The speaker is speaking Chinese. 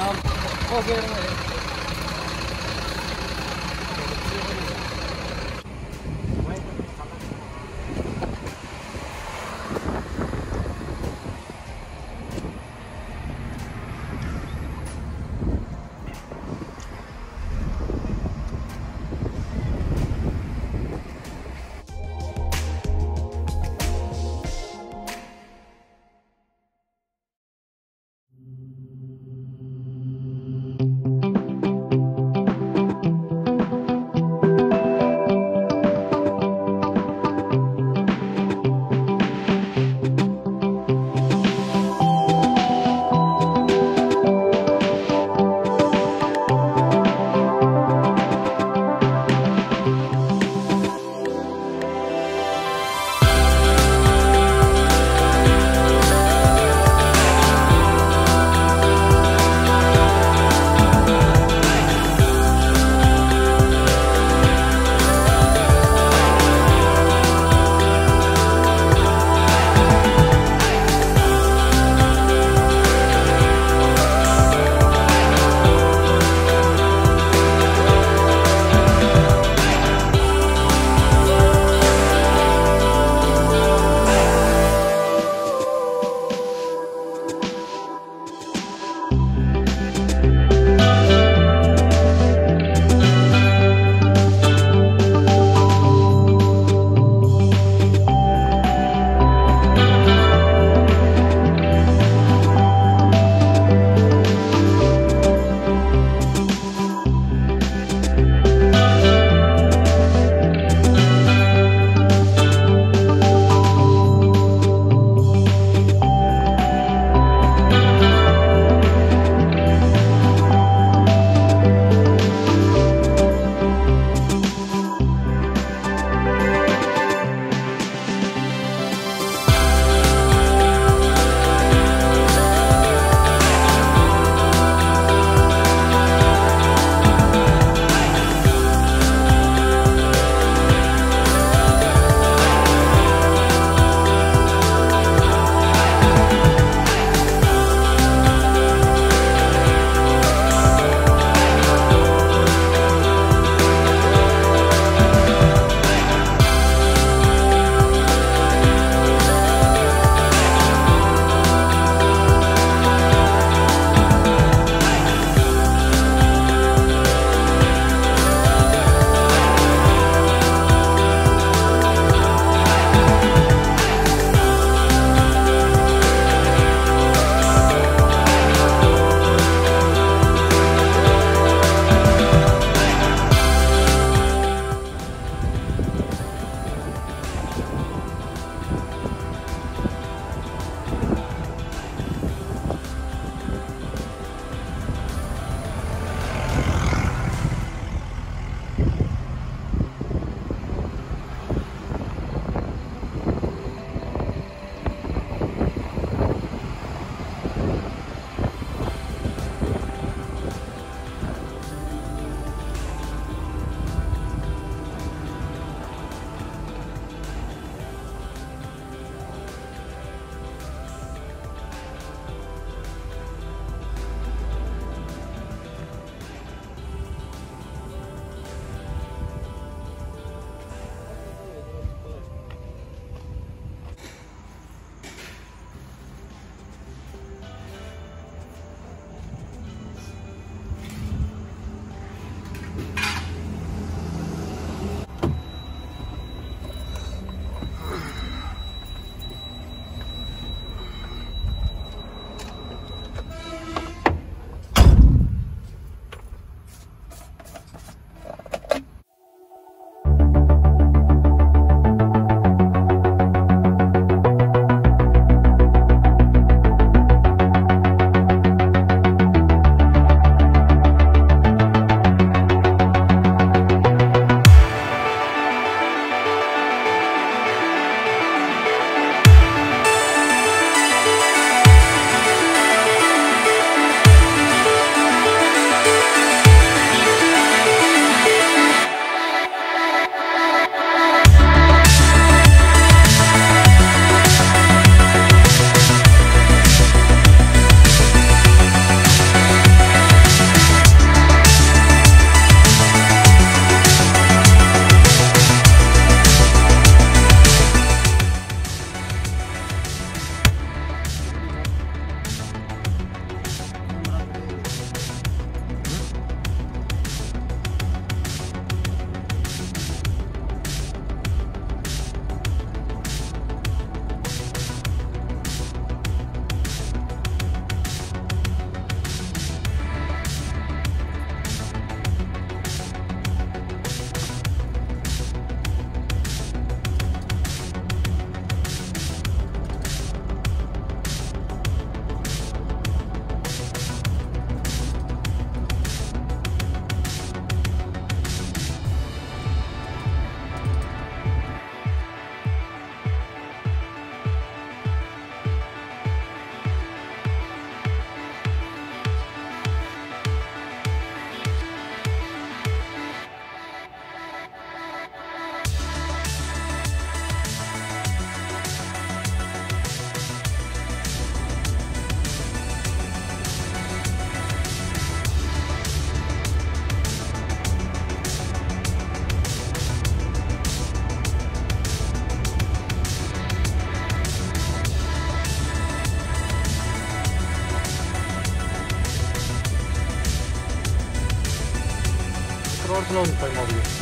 好，我给你。なんでタイマーです